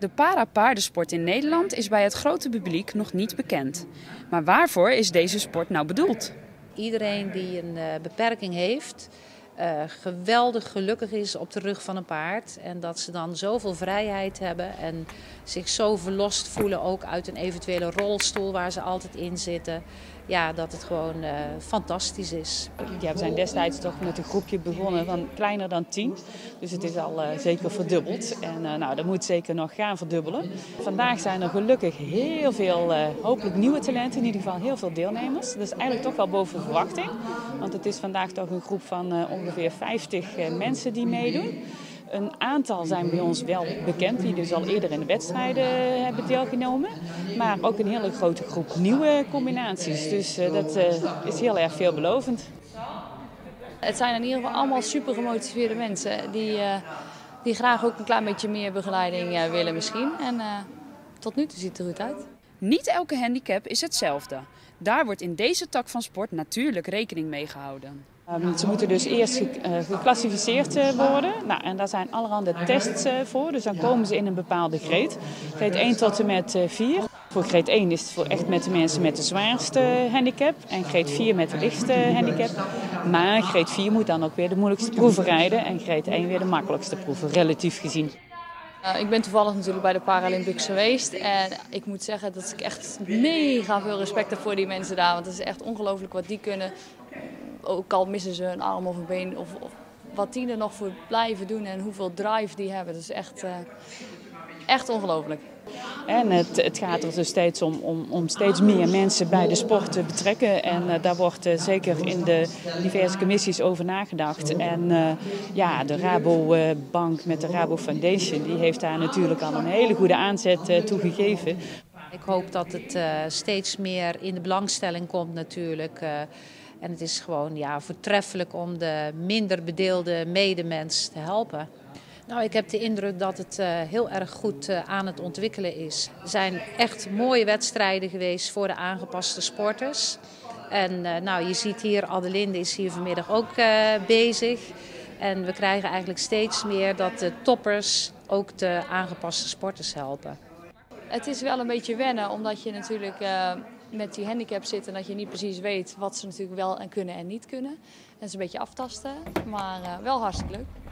De para-paardensport in Nederland is bij het grote publiek nog niet bekend. Maar waarvoor is deze sport nou bedoeld? Iedereen die een uh, beperking heeft, uh, geweldig gelukkig is op de rug van een paard. En dat ze dan zoveel vrijheid hebben en zich zo verlost voelen ook uit een eventuele rolstoel waar ze altijd in zitten. Ja, dat het gewoon uh, fantastisch is. Ja, we zijn destijds toch met een groepje begonnen van kleiner dan tien. Dus het is al uh, zeker verdubbeld. En nou, dat moet zeker nog gaan verdubbelen. Vandaag zijn er gelukkig heel veel, hopelijk nieuwe talenten. In ieder geval heel veel deelnemers. Is eigenlijk toch wel boven verwachting. Want het is vandaag toch een groep van ongeveer 50 mensen die meedoen. Een aantal zijn bij ons wel bekend, die dus al eerder in de wedstrijden hebben deelgenomen. Maar ook een hele grote groep nieuwe combinaties. Dus dat is heel erg veelbelovend. Het zijn in ieder geval allemaal super gemotiveerde mensen die, die graag ook een klein beetje meer begeleiding willen misschien. En tot nu toe ziet het er goed uit. Niet elke handicap is hetzelfde. Daar wordt in deze tak van sport natuurlijk rekening mee gehouden. Um, ze moeten dus eerst geclassificeerd uh, worden. Nou, en daar zijn allerhande tests uh, voor. Dus dan komen ze in een bepaalde greet. Greet 1 tot en met uh, 4. Voor greet 1 is het voor echt met de mensen met de zwaarste handicap. En greet 4 met de lichtste handicap. Maar greet 4 moet dan ook weer de moeilijkste proeven rijden. En greet 1 weer de makkelijkste proeven, relatief gezien. Uh, ik ben toevallig natuurlijk bij de Paralympics geweest en ik moet zeggen dat ik echt mega veel respect heb voor die mensen daar. Want het is echt ongelooflijk wat die kunnen. Ook al missen ze een arm of een been of, wat die er nog voor blijven doen en hoeveel drive die hebben. Dat is echt, uh, echt ongelooflijk. En het, het, gaat er dus steeds om, om, om, steeds meer mensen bij de sport te betrekken. En uh, daar wordt uh, zeker in de diverse commissies over nagedacht. En uh, ja, de Rabobank met de Rabo Foundation, die heeft daar natuurlijk al een hele goede aanzet toe gegeven. Ik hoop dat het steeds meer in de belangstelling komt natuurlijk. en het is gewoon ja, voortreffelijk om de minder bedeelde medemens te helpen. Nou, ik heb de indruk dat het uh, heel erg goed uh, aan het ontwikkelen is. Er zijn echt mooie wedstrijden geweest voor de aangepaste sporters. En uh, nou, je ziet hier, Adelinde is hier vanmiddag ook bezig. En we krijgen eigenlijk steeds meer dat de toppers ook de aangepaste sporters helpen. Het is wel een beetje wennen, omdat je natuurlijk met die handicap zit en dat je niet precies weet wat ze natuurlijk wel en kunnen en niet kunnen. Dat is een beetje aftasten, maar wel hartstikke leuk.